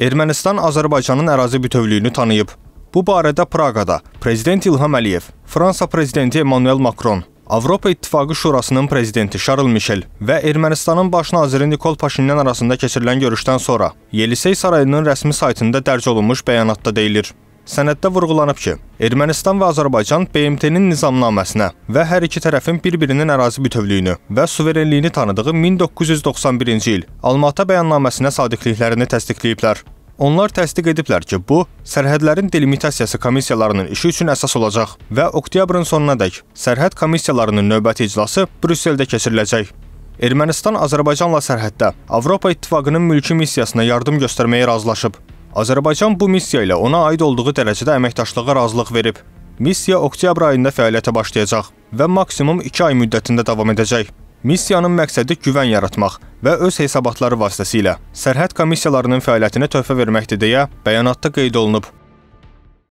Ermənistan Azərbaycanın ərazi bütövlüyünü tanıyıb. Bu barədə Praqada prezident İlham Əliyev, Fransa prezidenti Emmanuel Macron, Avropa İttifaqı Şurasının prezidenti Şarl Michel və Ermənistanın baş naziri Nikol Paşinyan arasında keçirilən görüşdən sonra Yelisey sarayının rəsmi saytında dərc olunmuş bəyanatda deyilir. Sənəddə vurğulanıb ki, Ermənistan və Azərbaycan BMT-nin nizamnaməsinə və hər iki tərəfin bir-birinin ərazi bütövlüyünü və suverenliyini tanıdığı 1991-ci il Almatı bəyannaməsinə sadiqliklərini təsdiqləyiblər. Onlar təsdiq ediblər ki, bu sərhədlərin delimitasiyası komissiyalarının işi üçün əsas olacaq və oktyabrın sonunadək sərhəd komissiyalarının növbəti iclası Brüsseldə keçiriləcək. Ermənistan Azərbaycanla sərhəddə Avropa İttifaqının mülki missiyasına yardım göstərməyə razılaşıb. Azərbaycan bu missiya ilə ona aid olduğu dərəcədə əməkdaşlığa razılıq verib. Missiya oktyabr ayında fəaliyyətə başlayacaq və maksimum 2 ay müddətində davam edəcək. Missiyanın məqsədi güvən yaratmaq və öz hesabatları vasitəsilə sərhəd komissiyalarının fəaliyyətinə töhfə verməkdir deyə bəyanatda qeyd olunub.